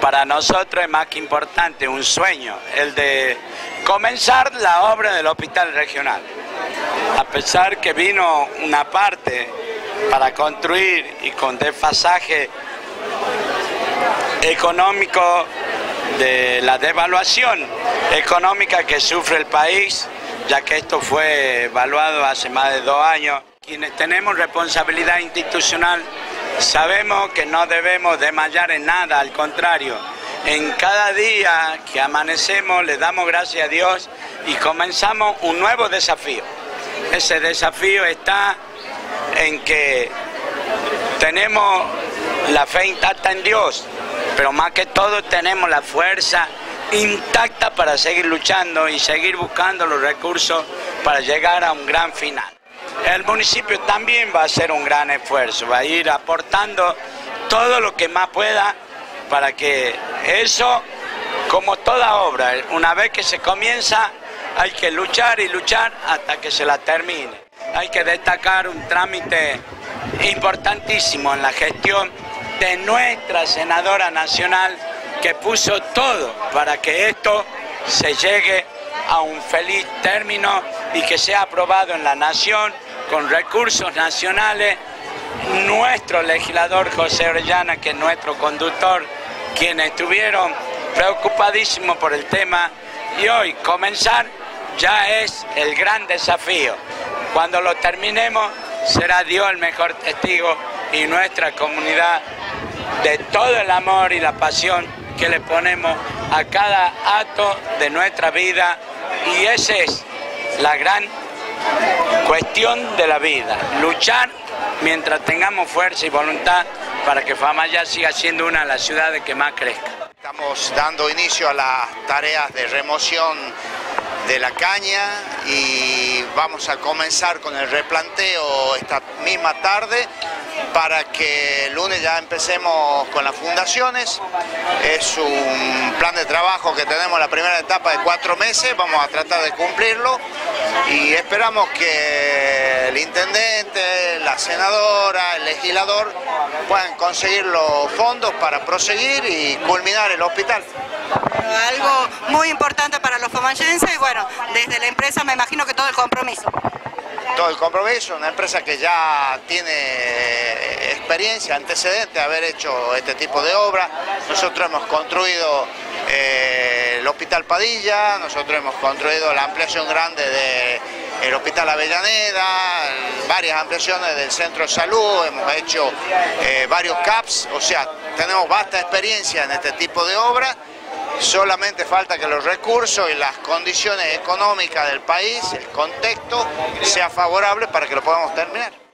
para nosotros es más que importante un sueño, el de comenzar la obra del hospital regional. A pesar que vino una parte para construir y con desfasaje económico de la devaluación económica que sufre el país, ya que esto fue evaluado hace más de dos años. Quienes tenemos responsabilidad institucional sabemos que no debemos desmayar en nada, al contrario, en cada día que amanecemos le damos gracias a Dios y comenzamos un nuevo desafío. Ese desafío está en que tenemos la fe intacta en Dios, pero más que todo tenemos la fuerza intacta para seguir luchando y seguir buscando los recursos para llegar a un gran final. El municipio también va a hacer un gran esfuerzo, va a ir aportando todo lo que más pueda para que eso, como toda obra, una vez que se comienza, hay que luchar y luchar hasta que se la termine. Hay que destacar un trámite importantísimo en la gestión de nuestra senadora nacional que puso todo para que esto se llegue a un feliz término y que sea aprobado en la nación con recursos nacionales. Nuestro legislador José Orellana, que es nuestro conductor, quienes estuvieron preocupadísimos por el tema y hoy comenzar ya es el gran desafío. Cuando lo terminemos será Dios el mejor testigo y nuestra comunidad de todo el amor y la pasión que le ponemos a cada acto de nuestra vida y esa es la gran cuestión de la vida, luchar mientras tengamos fuerza y voluntad para que Famaya siga siendo una de las ciudades que más crezca. Estamos dando inicio a las tareas de remoción de la caña y vamos a comenzar con el replanteo esta misma tarde para que el lunes ya empecemos con las fundaciones. Es un plan de trabajo que tenemos la primera etapa de cuatro meses, vamos a tratar de cumplirlo y esperamos que el intendente, la senadora, el legislador puedan conseguir los fondos para proseguir y culminar el hospital. Algo muy importante para los fomanyenses y bueno, desde la empresa me imagino que todo el compromiso. Todo el compromiso, una empresa que ya tiene experiencia, antecedente de haber hecho este tipo de obra. Nosotros hemos construido eh, Hospital Padilla, nosotros hemos construido la ampliación grande del Hospital Avellaneda, varias ampliaciones del Centro de Salud, hemos hecho eh, varios CAPS, o sea, tenemos vasta experiencia en este tipo de obras solamente falta que los recursos y las condiciones económicas del país, el contexto, sea favorable para que lo podamos terminar.